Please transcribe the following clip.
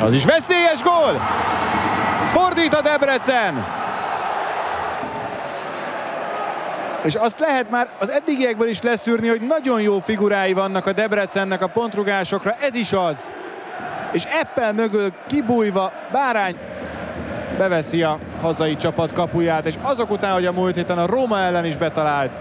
Az is veszélyes gól! Fordít a Debrecen! És azt lehet már az eddigiekből is leszűrni, hogy nagyon jó figurái vannak a Debrecennek a pontrugásokra, ez is az. És Eppel mögül kibújva Bárány beveszi a hazai csapat kapuját, és azok után, hogy a múlt héten a Róma ellen is betalált,